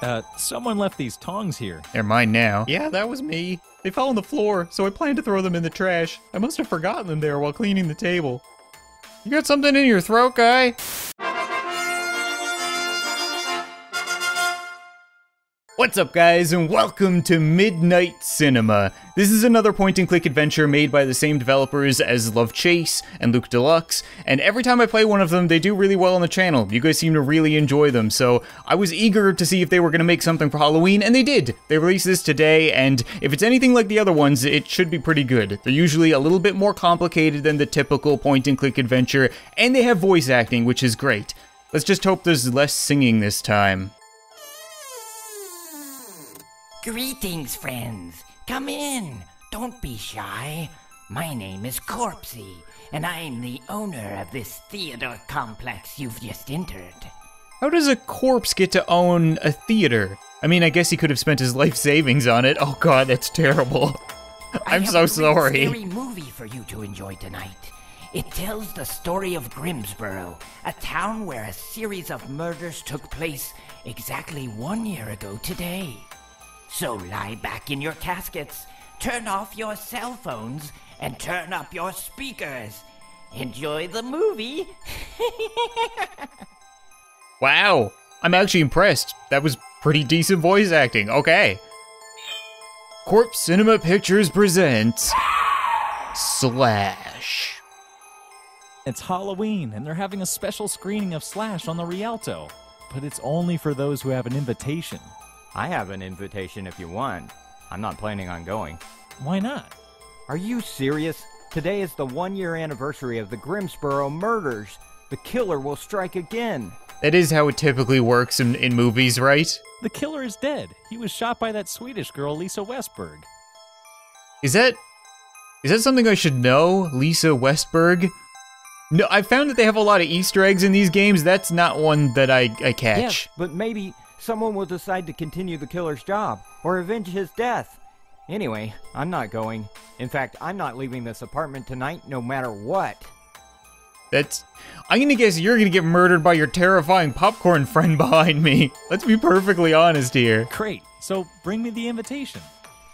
Uh, someone left these tongs here. They're mine now. Yeah, that was me. They fell on the floor, so I planned to throw them in the trash. I must have forgotten them there while cleaning the table. You got something in your throat, guy? What's up, guys, and welcome to Midnight Cinema. This is another point and click adventure made by the same developers as Love Chase and Luke Deluxe, and every time I play one of them, they do really well on the channel. You guys seem to really enjoy them, so I was eager to see if they were going to make something for Halloween, and they did. They released this today, and if it's anything like the other ones, it should be pretty good. They're usually a little bit more complicated than the typical point and click adventure, and they have voice acting, which is great. Let's just hope there's less singing this time. Greetings, friends. Come in. Don't be shy. My name is Corpsey, and I'm the owner of this theater complex you've just entered. How does a corpse get to own a theater? I mean, I guess he could have spent his life savings on it. Oh god, that's terrible. I'm so sorry. Scary movie for you to enjoy tonight. It tells the story of Grimsboro, a town where a series of murders took place exactly one year ago today. So lie back in your caskets, turn off your cell phones, and turn up your speakers. Enjoy the movie. Wow, I'm actually impressed. That was pretty decent voice acting. Okay. Corpse Cinema Pictures presents Slash. It's Halloween, and they're having a special screening of Slash on the Rialto. But it's only for those who have an invitation. I have an invitation if you want. I'm not planning on going. Why not? Are you serious? Today is the one year anniversary of the Grimsboro murders. The killer will strike again. That is how it typically works in, in movies, right? The killer is dead. He was shot by that Swedish girl, Lisa Westberg. Is that is that something I should know? Lisa Westberg? No, I found that they have a lot of Easter eggs in these games. That's not one that I, I catch. Yes, but maybe someone will decide to continue the killer's job or avenge his death. Anyway, I'm not going. In fact, I'm not leaving this apartment tonight no matter what. That's. I'm gonna guess you're gonna get murdered by your terrifying popcorn friend behind me. Let's be perfectly honest here. Great. So bring me the invitation.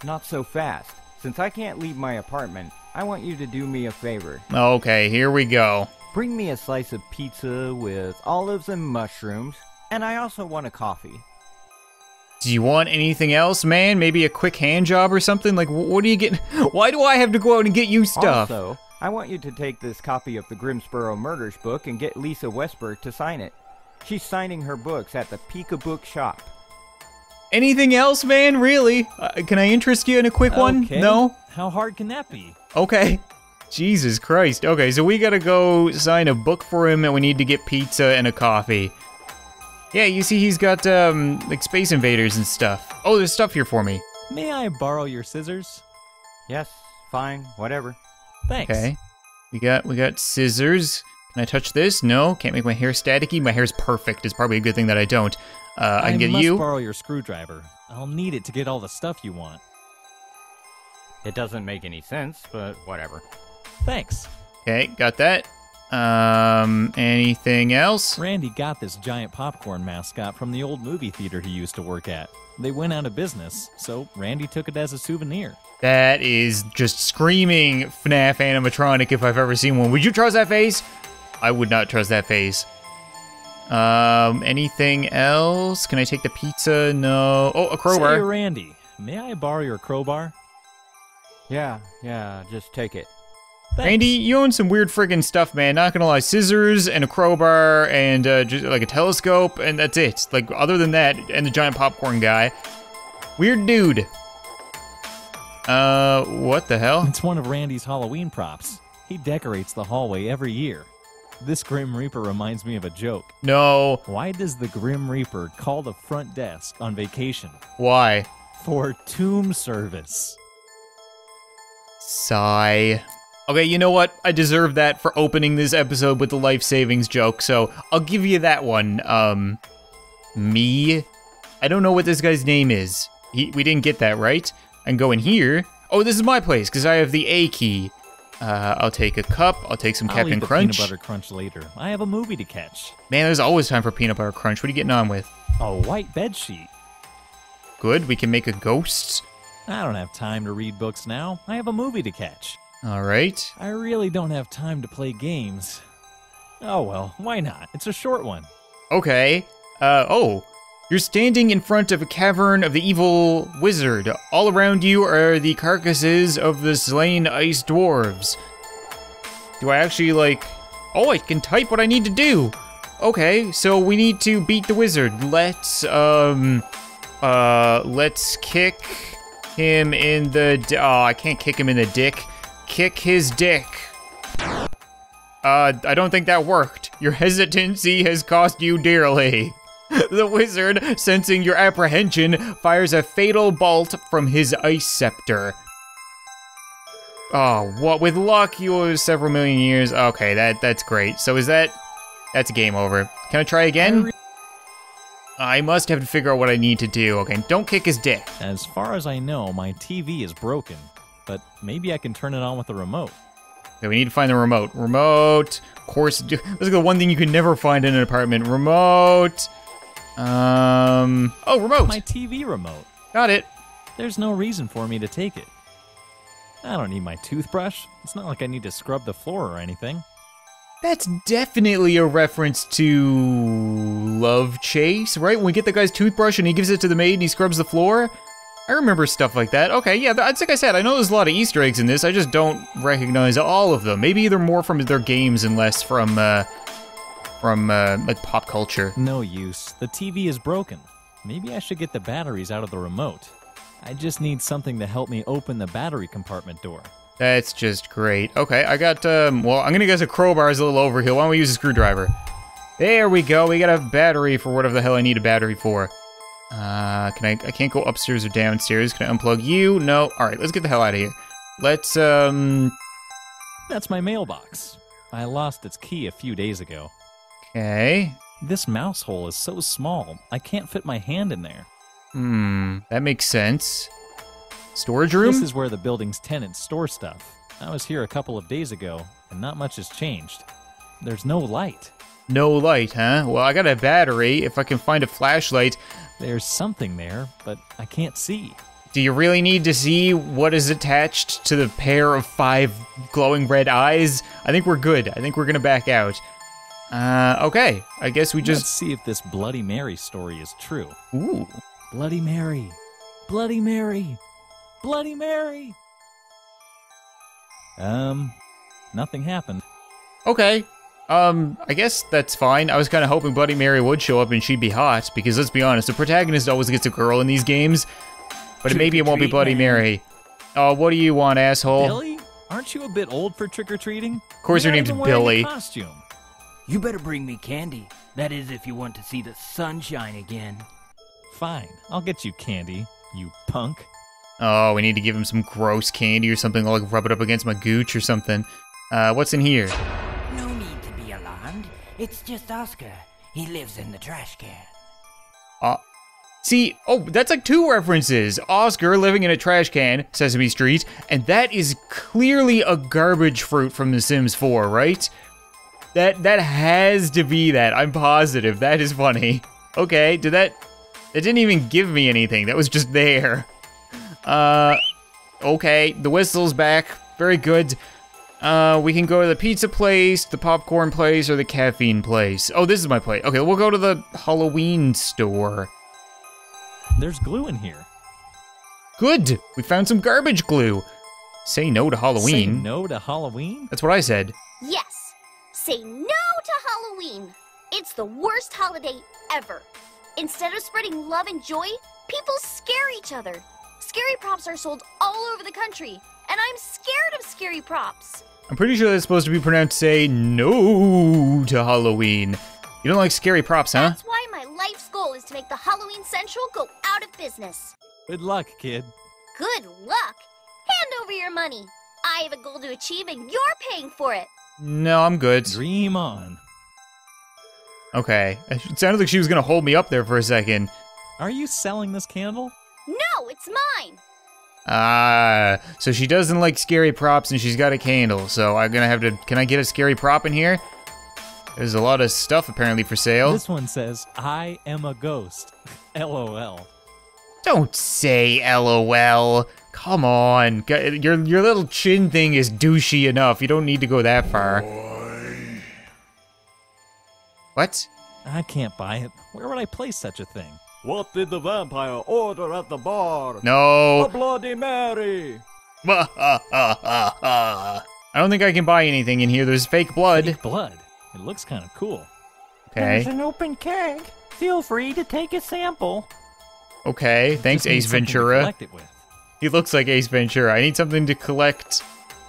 Not so fast. Since I can't leave my apartment, I want you to do me a favor. Okay, here we go. Bring me a slice of pizza with olives and mushrooms, and I also want a coffee. Do you want anything else, man? Maybe a quick hand job or something? Like, what are you getting? Why do I have to go out and get you stuff? Also, I want you to take this copy of the Grimsboro Murders book and get Lisa Westberg to sign it. She's signing her books at the Pika Book Shop. Anything else, man? Really? Uh, can I interest you in a quick one? Okay. No? How hard can that be? Okay. Jesus Christ. Okay, so we gotta go sign a book for him and we need to get pizza and a coffee. Yeah, you see he's got, um, like Space Invaders and stuff. Oh, there's stuff here for me. May I borrow your scissors? Yes, fine, whatever. Thanks. Okay. We got, we got scissors. Can I touch this? No. Can't make my hair staticky. My hair's perfect. It's probably a good thing that I don't. Uh, I can get must you. borrow your screwdriver. I'll need it to get all the stuff you want. It doesn't make any sense, but whatever. Thanks. Okay, got that. Um, anything else? Randy got this giant popcorn mascot from the old movie theater he used to work at. They went out of business, so Randy took it as a souvenir. That is just screaming FNAF animatronic if I've ever seen one. Would you trust that face? I would not trust that face. Um, anything else? Can I take the pizza? No. Oh, a Say, crowbar. Randy, may I borrow your crowbar? Yeah, yeah, just take it. Thanks. Randy, you own some weird friggin' stuff, man. Not gonna lie, scissors and a crowbar and uh, just like a telescope, and that's it. Like other than that, and the giant popcorn guy, weird dude. Uh, what the hell? It's one of Randy's Halloween props. He decorates the hallway every year. This Grim Reaper reminds me of a joke. No, Why does the Grim Reaper call the front desk on vacation? why? For tomb service. Sigh. Okay, you know what? I deserve that for opening this episode with the life savings joke, so I'll give you that one. Um, me? I don't know what this guy's name is. He, we didn't get that, right? I can go in here. Oh, this is my place, because I have the A key. Uh, I'll take a cup. I'll take some I'll Captain Crunch. peanut butter crunch later. I have a movie to catch. Man, there's always time for peanut butter crunch. What are you getting on with? A white bed sheet. good. We can make a ghost. I don't have time to read books now. I have a movie to catch. All right. I really don't have time to play games. Oh well, why not? It's a short one. Okay. Uh, oh. You're standing in front of a cavern of the evil wizard. All around you are the carcasses of the slain ice dwarves. Do I actually, like. Oh, I can type what I need to do. Okay, so we need to beat the wizard. Let's, um. Uh, let's kick him in the. D- oh, I can't kick him in the dick. Kick his dick. Uh, I don't think that worked. Your hesitancy has cost you dearly. The wizard, sensing your apprehension, fires a fatal bolt from his ice scepter. Oh, what? With luck, you will several million years. Okay, that that's great. So is that? That's game over. Can I try again? I must have to figure out what I need to do. Okay, don't kick his dick. As far as I know, my TV is broken, but maybe I can turn it on with a remote. Okay, we need to find the remote. Remote. Of course, this is the one thing you can never find in an apartment. Remote. Um. Oh, remote. My TV remote. Got it. There's no reason for me to take it. I don't need my toothbrush. It's not like I need to scrub the floor or anything. That's definitely a reference to Love Chase, right? When we get the guy's toothbrush and he gives it to the maid and he scrubs the floor. I remember stuff like that. Okay, yeah, that's like I said, I know there's a lot of Easter eggs in this. I just don't recognize all of them. Maybe they're more from their games and less from uh from uh like pop culture. No use. The TV is broken. Maybe I should get the batteries out of the remote. I just need something to help me open the battery compartment door. That's just great. Okay, I got um well, I'm going to guess a crowbar is a little overkill. Why don't we use a screwdriver? There we go. We got a battery for whatever the hell I need a battery for. Uh, can I? I can't go upstairs or downstairs. Can I unplug you? No. All right, let's get the hell out of here. Let's um. That's my mailbox. I lost its key a few days ago. Okay. This mouse hole is so small, I can't fit my hand in there. Hmm. That makes sense. Storage room. This is where the building's tenants store stuff. I was here a couple of days ago, and not much has changed. There's no light. No light, huh? Well, I got a battery. If I can find a flashlight, There's something there, but I can't see. do you really need to see what is attached to the pair of five glowing red eyes? I think we're good. I think we're gonna back out. Uh, okay. I guess we Let's just. see if this Bloody Mary story is true. Ooh. Bloody Mary. Bloody Mary. Bloody Mary. Um, nothing happened. Okay. Um, I guess that's fine. I was kind of hoping Bloody Mary would show up and she'd be hot, because let's be honest, the protagonist always gets a girl in these games. But maybe it won't be Trick Bloody treat, Mary. Oh, what do you want, asshole? Billy, aren't you a bit old for trick or treating? Of course, your name's Billy. Costume. You better bring me candy. That is, if you want to see the sunshine again. Fine, I'll get you candy, you punk. Oh, we need to give him some gross candy or something, like rub it up against my gooch or something. Uh, what's in here? It's just Oscar. He lives in the trash can. Uh, see, oh, that's like two references. Oscar living in a trash can, Sesame Street, and that is clearly a garbage fruit from The Sims 4, right? That that has to be that. I'm positive. That is funny. Okay, did that? It didn't even give me anything. That was just there. Uh, okay, the whistle's back. Very good. Uh, we can go to the pizza place, the popcorn place, or the caffeine place. Oh, this is my place. Okay, we'll go to the Halloween store. There's glue in here. Good. We found some garbage glue. Say no to Halloween. Say Halloween. no to Halloween? That's what I said. Yes. Say no to Halloween. It's the worst holiday ever. Instead of spreading love and joy, people scare each other. Scary props are sold all over the country, and I'm scared of scary props. I'm pretty sure that's supposed to be pronounced say no to Halloween. You don't like scary props, huh? That's why my life's goal is to make the Halloween Central go out of business. Good luck, kid. Good luck. Hand over your money. I have a goal to achieve, and you're paying for it. No, I'm good. Dream on. Okay. It sounded like she was gonna hold me up there for a second. Are you selling this candle? No, it's mine. Ah, so she doesn't like scary props and she's got a candle. So I'm gonna have to. Can I get a scary prop in here? There's a lot of stuff apparently for sale. This one says, I am a ghost. LOL. Don't say LOL. Come on. Your your little chin thing is douchey enough. You don't need to go that far. What? I can't buy it. Where would I place such a thing? What did the vampire order at the bar? No. A Bloody Mary! I don't think I can buy anything in here. There's fake blood. Fake blood. It looks kind of cool. Okay. There's an open keg. Feel free to take a sample. Okay. Thanks, Ace Ventura. collect it with. He looks like Ace Ventura. I need something to collect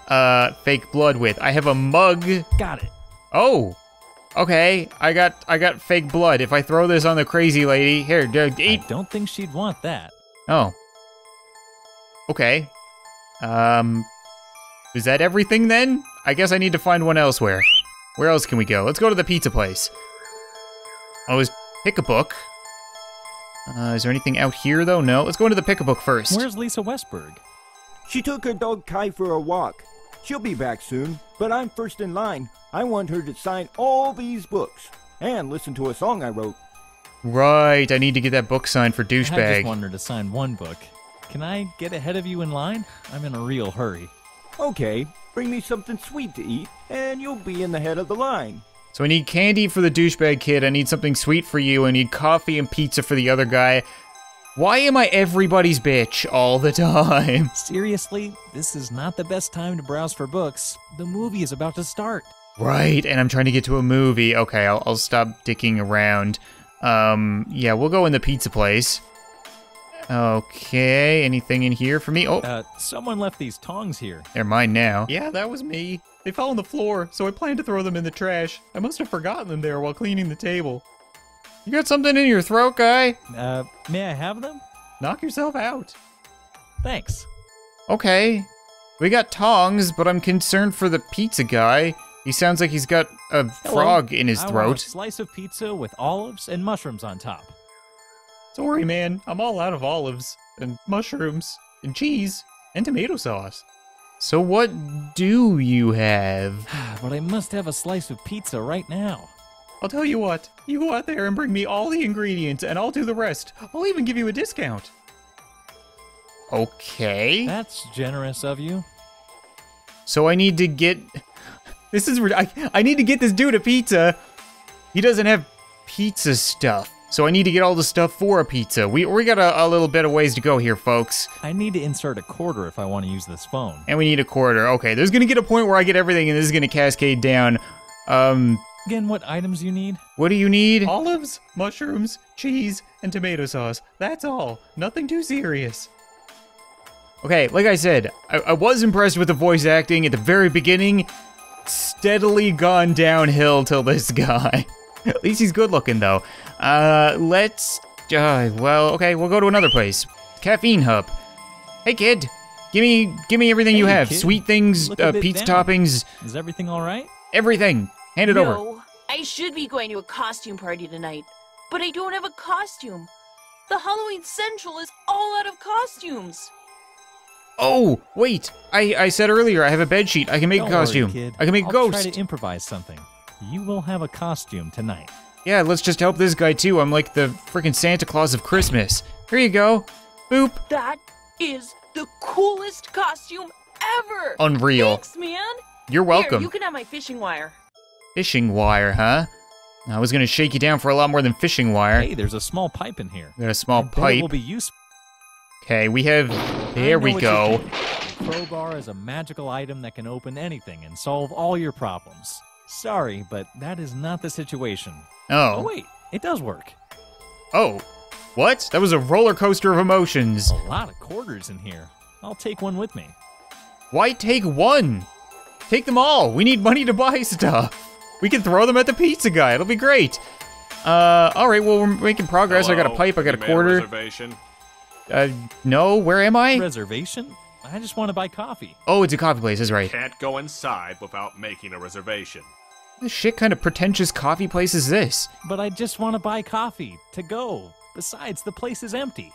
uh fake blood with. I have a mug. Got it. Oh. Okay. I got I got fake blood. If I throw this on the crazy lady, here, d- eat. I don't think she'd want that. Oh. Okay. Um is that everything then? I guess I need to find one elsewhere. Where else can we go? Let's go to the pizza place. Always pick a book. Uh, is there anything out here though? No. Let's go into the pick a book first. Where's Lisa Westberg? She took her dog Kai for a walk. She'll be back soon, but I'm first in line. I want her to sign all these books and listen to a song I wrote. Right, I need to get that book signed for douchebag. I just want her to sign one book. Can I get ahead of you in line? I'm in a real hurry. Okay, bring me something sweet to eat, and you'll be in the head of the line. So I need candy for the douchebag kid. I need something sweet for you. I need coffee and pizza for the other guy. Why am I everybody's bitch all the time? Seriously, this is not the best time to browse for books. The movie is about to start. Right, and I'm trying to get to a movie. Okay, I'll, I'll stop dicking around. Um, yeah, we'll go in the pizza place. Okay, anything in here for me? Oh, Uh, someone left these tongs here. they're mine now. Yeah, that was me. They fell on the floor, so I planned to throw them in the trash. I must have forgotten them there while cleaning the table. You got something in your throat, guy? Uh, may I have them? Knock yourself out. Thanks. Okay. We got tongs, but I'm concerned for the pizza guy. He sounds like he's got a Hello. frog in his I want a throat. slice of pizza with olives and mushrooms on top. Sorry, man. I'm all out of olives and mushrooms and cheese and tomato sauce. So what do you have? but I must have a slice of pizza right now. I'll tell you what. You go out there and bring me all the ingredients and I'll do the rest. I'll even give you a discount. Okay. That's generous of you. So I need to get. This is. I, I need to get this dude a pizza. He doesn't have pizza stuff. So I need to get all the stuff for a pizza. We, we got a, a little bit of ways to go here, folks. I need to insert a quarter if I want to use this phone. And we need a quarter. Okay, there's gonna get a point where I get everything and this is gonna cascade down. Um, Again, what items you need? what do you need? Olives, mushrooms, cheese, and tomato sauce. That's all. Nothing too serious. Okay, like I said, I, I was impressed with the voice acting at the very beginning. Steadily gone downhill till this guy. at least he's good looking though. Uh, let's. Uh, well, okay, we'll go to another place. Caffeine Hub. Hey kid, give me give me everything you have. kid. Sweet things, Look uh, pizza down. toppings, Is everything all right? everything. Hand it over. No, I should be going to a costume party tonight, but I don't have a costume. The Halloween Central is all out of costumes. Oh, wait. I, I said earlier I have a bed sheet. I can make Don't a costume. Worry, kid. I can make a I'll ghost. try to improvise something. You will have a costume tonight. Yeah, let's just help this guy too. I'm like the freaking Santa Claus of Christmas. Here you go. Boop. That is the coolest costume ever. Unreal. Thanks, man. You're welcome. Here, you can have my fishing wire. Fishing wire, huh? I was gonna shake you down for a lot more than fishing wire. Hey, there's a small pipe in here. There's a small I bet It pipe. will be useful. Okay, we have. There we go. crowbar is a magical item that can open anything and solve all your problems. Sorry, but that is not the situation. Oh, Oh. wait, it does work. Oh. What? That was a roller coaster of emotions. A lot of quarters in here. I'll take one with me. Why take one? Take them all. We need money to buy stuff. We can throw them at the pizza guy. It'll be great. Uh, all right. Well, we're making progress. I got a pipe. I got a you made quarter. reservation. Uh, no. Where am I? Reservation? I just want to buy coffee. Oh, it's a coffee place. That's right. Can't go inside without making a reservation. What shit kind of pretentious coffee place is this? But I just want to buy coffee to go. Besides, the place is empty.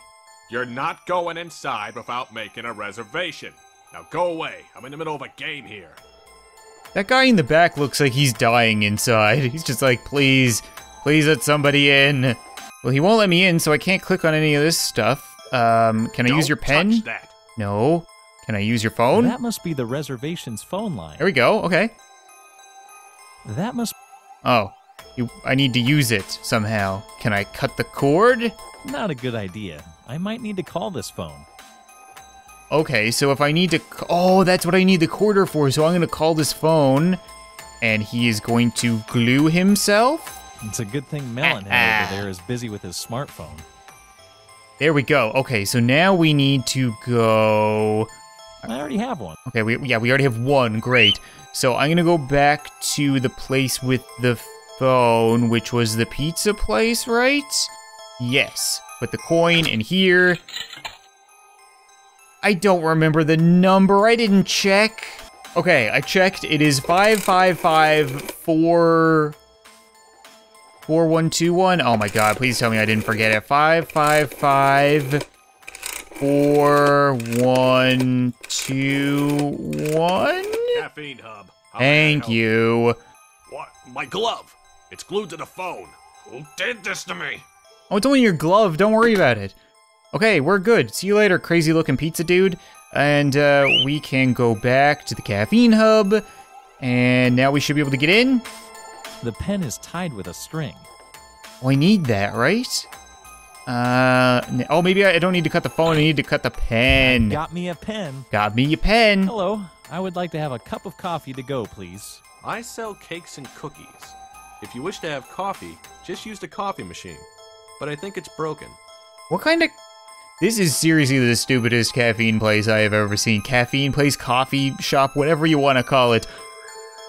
You're not going inside without making a reservation. Now go away. I'm in the middle of a game here. That guy in the back looks like he's dying inside. He's just like, please, please let somebody in. Well, he won't let me in, so I can't click on any of this stuff. Um, can I use Don't your pen? touch that. No. Can I use your phone? That must be the reservation's phone line. There we go. Okay. That must Oh, you, I need to use it somehow. Can I cut the cord? not a good idea. I might need to call this phone. Okay, so if I need to, oh, that's what I need the quarter for. So I'm gonna call this phone, and he is going to glue himself. It's a good thing Melonhead over there is busy with his smartphone. There we go. Okay, so now we need to go. I already have one. Okay, we yeah we already have one. Great. So I'm gonna go back to the place with the phone, which was the pizza place, right? Yes. Put the coin in here. I don't remember the number. I didn't check. Okay, I checked. It is five five five four four one two one. Oh my god! Please tell me I didn't forget it. Five five five four one two one. Caffeine hub. How Thank you. What? My glove. It's glued to the phone. Who did this to me? Oh, it's only your glove. Don't worry about it. Okay, we're good. See you later, crazy looking pizza dude. And uh, we can go back to the caffeine hub. And now we should be able to get in. The pen is tied with a string. Oh, I need that, right? Uh, oh, maybe I I don't need to cut the phone. I need to cut the pen. Got me a pen. Got me a pen. Hello. I would like to have a cup of coffee to go, please. I sell cakes and cookies. If you wish to have coffee, just use the coffee machine. But I think it's broken. What kind of... This is seriously the stupidest caffeine place I have ever seen. Caffeine place, coffee shop, whatever you want to call it.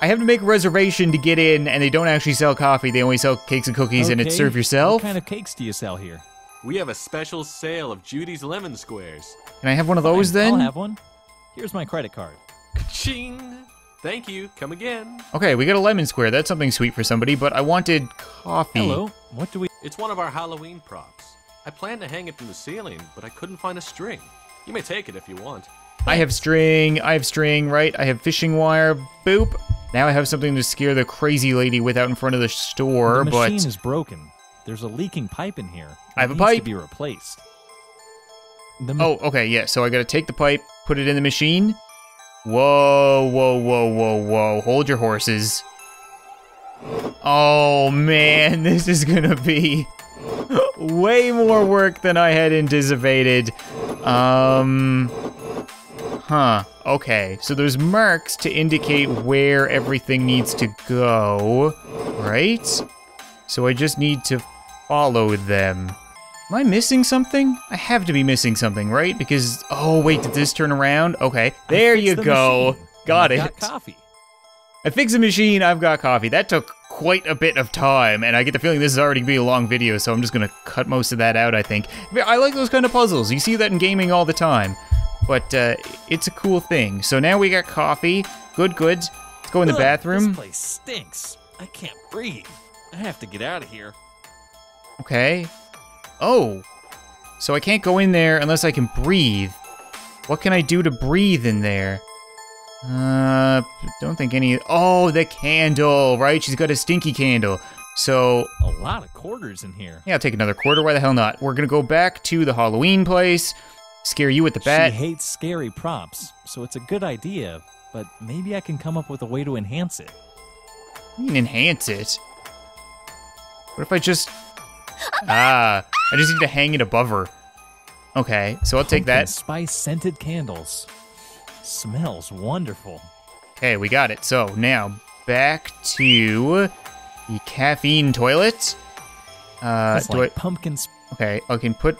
I have to make a reservation to get in, and they don't actually sell coffee. They only sell cakes and cookies, and it's serve yourself. What kind of cakes do you sell here? We have a special sale of Judy's Lemon Squares. Can I have one of those Fine, then? I'll have one. Here's my credit card. Ching! Thank you. Come again. Okay, we got a lemon square. That's something sweet for somebody, but I wanted coffee. Hello. What do we? It's one of our Halloween props. I planned to hang it from the ceiling, but I couldn't find a string. You may take it if you want. I have string. I have string, right? I have fishing wire. Boop. Now I have something to scare the crazy lady with out in front of the store, the but machine is broken. There's a leaking pipe in here. It I have a needs pipe. to be replaced. The Oh, okay, yeah. So I gotta take the pipe, put it in the machine. Whoa, whoa, whoa, whoa, whoa. Hold your horses. Oh man, this is gonna be way more work than I had anticipated. Um. Huh. Okay. So there's marks to indicate where everything needs to go, right? So I just need to follow them. Am I missing something? I have to be missing something, right? Because oh wait, did this turn around? Okay, there you the go. machine. Got I've it. Got coffee. I fixed the machine. I've got coffee. That took quite a bit of time, and I get the feeling this is already gonna be a long video, so I'm just gonna cut most of that out. I think. I like those kind of puzzles. You see that in gaming all the time, but uh, it's a cool thing. So now we got coffee. Good, good. Let's go in the Ugh, bathroom. This place stinks. I can't breathe. I have to get out of here. Okay. Oh. So I can't go in there unless I can breathe. What can I do to breathe in there? Uh, don't think any. Oh, the candle, right? She's got a stinky candle. So, A lot of quarters in here. yeah, I'll take another quarter. Why the hell not? We're gonna go back to the Halloween place, scare you with the bat. She hates scary props, so it's a good idea. But maybe I can come up with a way to enhance it. You can enhance it. What if I just. Ah, I just need to hang it above her. Okay, so I'll take that. Spice scented candles. Smells wonderful. Okay, we got it. So now back to the caffeine toilet. Uh, it's do like I? pumpkin Okay, I can put.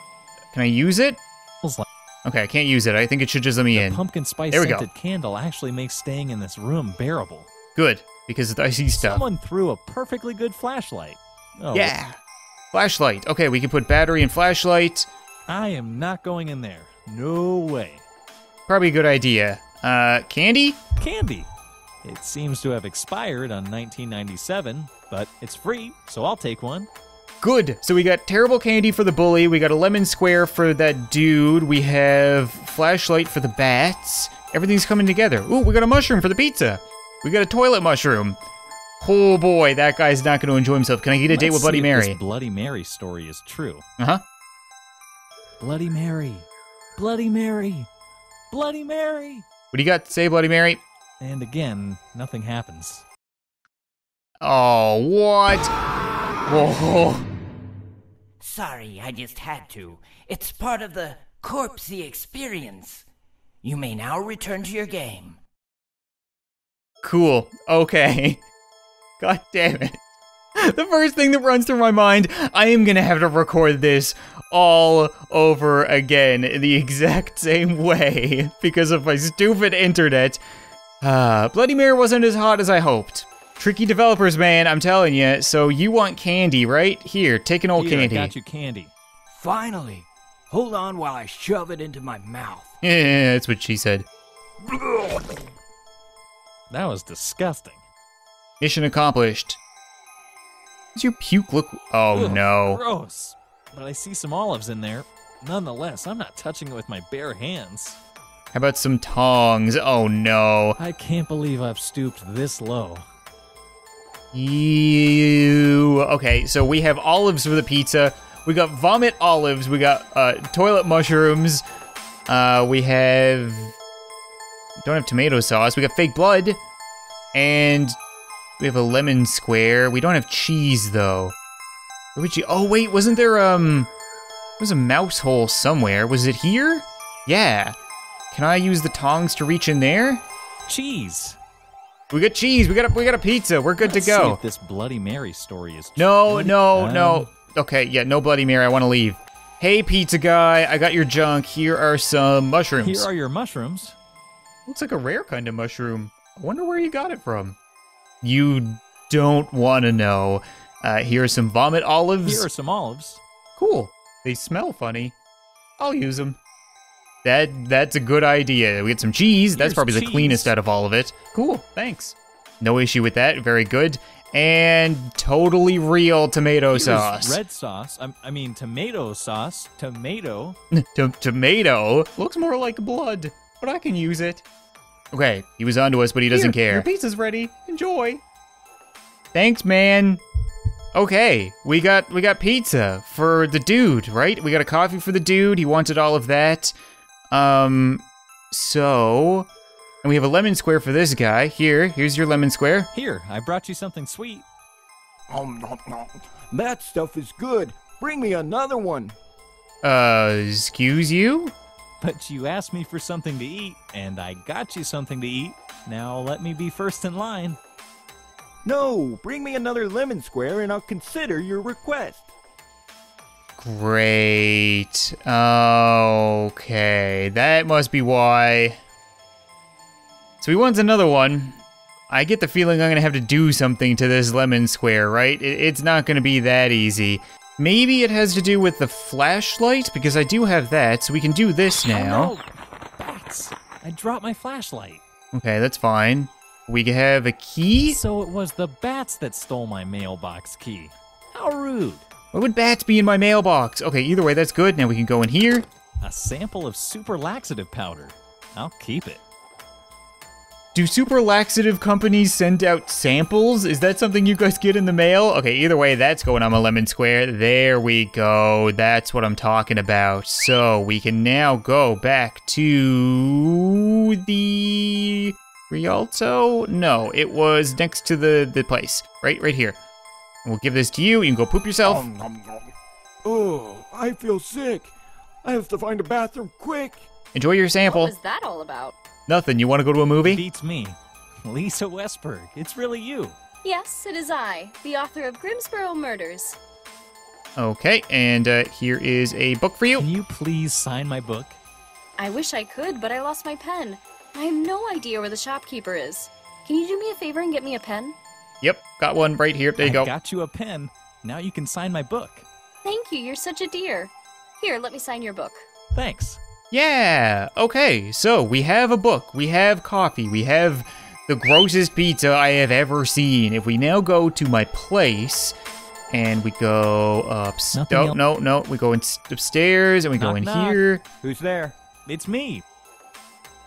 Can I use it? like Okay, I can't use it. I think it should just let me the in. pumpkin spice There we go. scented candle actually makes staying in this room bearable. Good, because of I see stuff. Someone threw a perfectly good flashlight. Oh, Yeah. Flashlight. Okay, we can put battery and flashlight. I am not going in there. No way. Probably a good idea. Uh, candy? Candy. It seems to have expired on 1997, but it's free, so I'll take one. Good. So we got terrible candy for the bully. We got a lemon square for that dude. We have flashlight for the bats. Everything's coming together. Ooh, we got a mushroom for the pizza. We got a toilet mushroom. Oh boy, that guy's not going to enjoy himself. Can I get a date Let's with Bloody Mary? Bloody Mary story is true. Uh huh. Bloody Mary. Bloody Mary. Bloody Mary. What do you got to say, Bloody Mary? And again, nothing happens. Oh, what? Whoa. Sorry, I just had to. It's part of the corpsey experience. You may now return to your game. Cool. Okay. God damn it. The first thing that runs through my mind, I am gonna have to record this all over again in the exact same way because of my stupid internet. Uh, Bloody Mary wasn't as hot as I hoped. Tricky developers, man, I'm telling you. So you want candy, right? Here, take an old Here, candy. I got you candy. Finally. Hold on while I shove it into my mouth. Yeah, that's what she said. That was disgusting. Mission accomplished. Does your puke look? Oh Ugh, no. Gross. But I see some olives in there. Nonetheless, I'm not touching it with my bare hands. How about some tongs? Oh no. I can't believe I've stooped this low. You okay? So we have olives for the pizza. We got vomit olives. We got uh, toilet mushrooms. Uh, we have don't have tomato sauce. We got fake blood, and we have a lemon square. We don't have cheese though. Where would you? Oh wait, wasn't there um? There was a mouse hole somewhere. Was it here? Yeah. Can I use the tongs to reach in there? Cheese. We got cheese. We got a, we got a pizza. We're good Let's to go. this Bloody Mary story is No, true. no, Um, no. Okay, yeah, no Bloody Mary. I want to leave. Hey, pizza guy, I got your junk. Here are some mushrooms. Here are your mushrooms. Looks like a rare kind of mushroom. I wonder where you got it from. You don't want to know. Uh, here are some vomit olives. Here are some olives. Cool. They smell funny. I'll use them. That that's a good idea. We get some cheese. That's Here's probably the cleanest out of all of it. Cool. Thanks. No issue with that. Very good. And totally real tomato Here's sauce. red sauce. I, I mean, tomato sauce. Tomato. T- tomato looks more like blood, but I can use it. Okay, he was onto us, but he doesn't Here, care. Your pizza's ready. Enjoy. Thanks, man. Okay, we got we got pizza for the dude, right? We got a coffee for the dude. He wanted all of that. Um, so, and we have a lemon square for this guy. Here, here's your lemon square. Here, I brought you something sweet. Um, nom, nom. That stuff is good. Bring me another one. Uh, excuse you? But you asked me for something to eat, and I got you something to eat. Now let me be first in line. No, bring me another lemon square and I'll consider your request. Great. Okay, that must be why. So he wants another one. I get the feeling I'm gonna have to do something to this lemon square, right? It's not gonna be that easy. Maybe it has to do with the flashlight, because I do have that, so we can do this oh, now. Oh, no! Bats! I dropped my flashlight. Okay, that's fine. We have a key? So it was the bats that stole my mailbox key. How rude. Why would bats be in my mailbox? Okay, either way, that's good. Now we can go in here. A sample of super laxative powder. I'll keep it. Do super laxative companies send out samples? Is that something you guys get in the mail? Okay, either way, that's going on my lemon square. There we go. That's what I'm talking about. So we can now go back to the Rialto? No, it was next to the, the place. Right, right here. We'll give this to you. You can go poop yourself. Um, nom, nom. Oh, I feel sick. I have to find a bathroom quick. Enjoy your What sample. was that all about? Nothing. You want to go to a movie? Beats me. Lisa Westberg. It's really you. Yes, it is I, the author of Grimsborough Murders. Okay, and uh, here is a book for you. Can you please sign my book? I wish I could, but I lost my pen. I have no idea where the shopkeeper is. Can you do me a favor and get me a pen? Yep, got one right here. There you I go. got you a pen. Now you can sign my book. Thank you, you're such a dear. Here, let me sign your book. Thanks. Yeah. Okay. So we have a book. We have coffee. We have the grossest pizza I have ever seen. If we now go to my place and we go up. No, else? no, no. We go in upstairs and we go in knock. here. Who's there? It's me.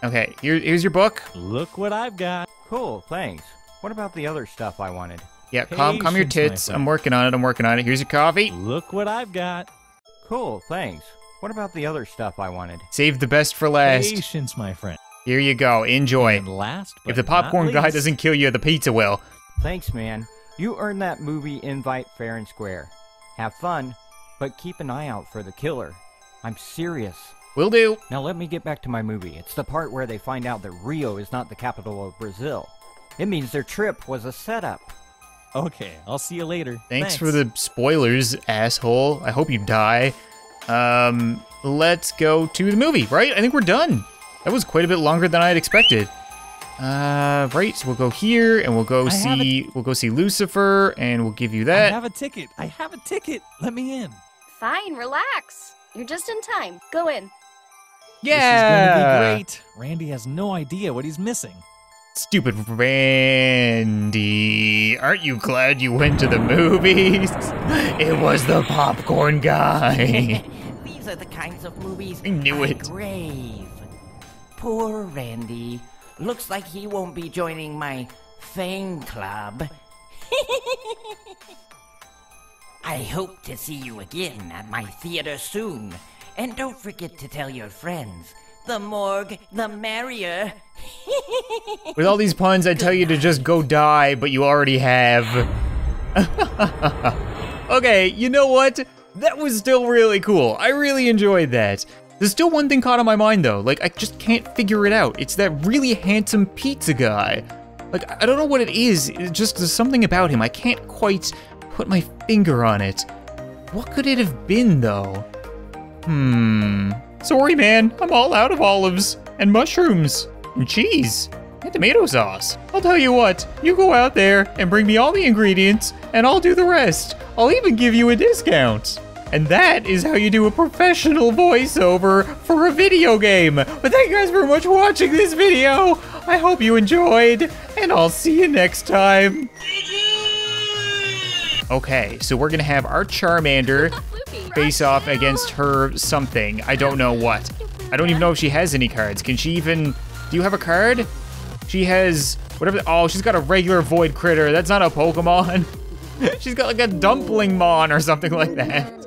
Okay. Here, here's your book. Look what I've got. Cool, thanks. What about the other stuff I wanted? Yeah. Calm, calm your tits. I'm working on it. I'm working on it. Here's your coffee. Look what I've got. Cool, thanks. What about the other stuff I wanted? Save the best for last. Patience, my friend. Here you go. Enjoy. And last, but If the popcorn not guy doesn't kill you, the pizza will. Thanks, man. You earned that movie invite fair and square. Have fun, but keep an eye out for the killer. I'm serious. Will do. Now let me get back to my movie. It's the part where they find out that Rio is not the capital of Brazil. It means their trip was a setup. Okay, I'll see you later. Thanks, for the spoilers, asshole. I hope you die. Um, let's go to the movie, right? I think we're done. That was quite a bit longer than I had expected. Uh, right, so we'll go here and we'll go I have see we'll go see Lucifer and we'll give you that. I that. have a ticket. I have a ticket. Let me in. Fine, relax. You're just in time. Go in. Yeah. This is gonna be great. Randy has no idea what he's missing. Stupid Randy. Aren't you glad you went to the movies? It was the popcorn guy. These are the kinds of movies I knew I it. crave. Poor Randy. Looks like he won't be joining my fan club. I hope to see you again at my theater soon. And don't forget to tell your friends. The morgue, the merrier. With all these puns, I tell you to just go die, but you already have. okay, you know what? That was still really cool. I really enjoyed that. There's still one thing caught on my mind though. Like, I just can't figure it out. It's that really handsome pizza guy. Like, I don't know what it is. Just there's something about him. I can't quite put my finger on it. What could it have been though? Hmm. Sorry, man. I'm all out of olives and mushrooms and cheese and tomato sauce. I'll tell you what. You go out there and bring me all the ingredients, and I'll do the rest. I'll even give you a discount. And that is how you do a professional voiceover for a video game. But thank you guys very much for watching this video. I hope you enjoyed, and I'll see you next time. Okay, so we're gonna have our Charmander face off against her something. I don't know what. I don't even know if she has any cards. Can she even? Do you have a card? She has whatever. Oh, she's got a regular Void Critter. That's not a Pokemon. she's got like a Dumpling Mon or something like that.